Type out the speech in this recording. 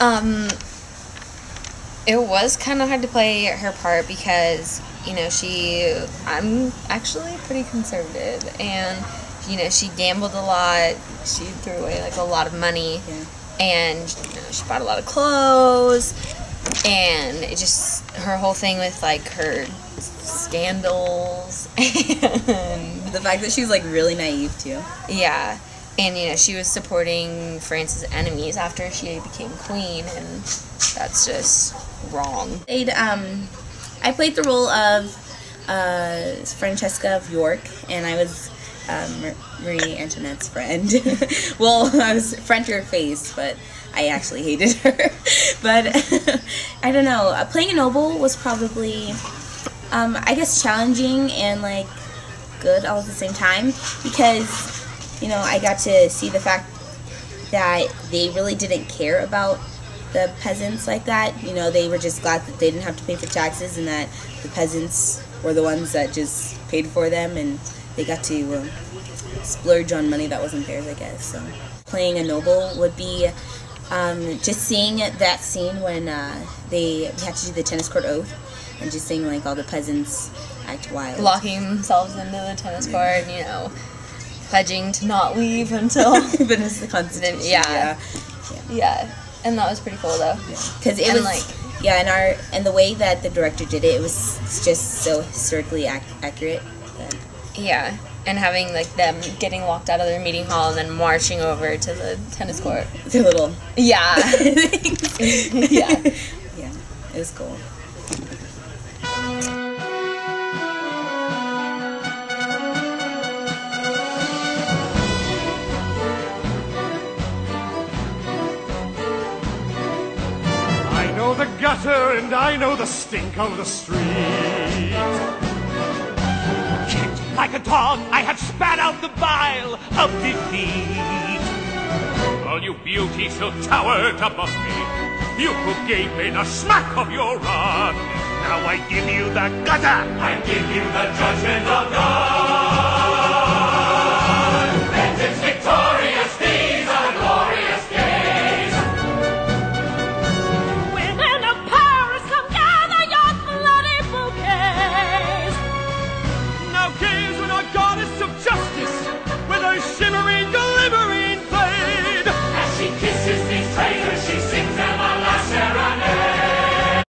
Um, it was kind of hard to play her part because you know she I'm actually pretty conservative and you know she gambled a lot. She threw away like a lot of money, Yeah. and you know, she bought a lot of clothes, and it just her whole thing with like her scandals and The fact that she's like really naive too. yeah. And you know she was supporting France's enemies after she became queen, and that's just wrong. Um, I played the role of uh, Francesca of York, and I was um, Marie Antoinette's friend. well, I was friend to her face, but I actually hated her. but I don't know. Uh, playing a noble was probably, um, I guess, challenging and like good all at the same time because you know I got to see the fact that they really didn't care about the peasants like that. You know, they were just glad that they didn't have to pay for taxes and that the peasants were the ones that just paid for them and they got to um, splurge on money that wasn't theirs, I guess. So playing a noble would be um, just seeing that scene when uh, they had to do the tennis court oath and just seeing like all the peasants act wild. Locking themselves into the tennis court, you know, pledging to not leave until but it's the Constitution. Yeah. yeah. And that was pretty cool though. because it And, was like- like yeah and our and the way that the director did it it was just so historically ac- accurate that Yeah. And having like them getting locked out of their meeting hall and then marching over to the tennis court. the little Yeah. yeah yeah it was cool know the gutter and I know the stink of the street. Kicked like a dog, I have spat out the bile of defeat. All you beauties who towered above me, you who gave me the smack of your rod. Now I give you the gutter. I give you the judgment of God. she kissed.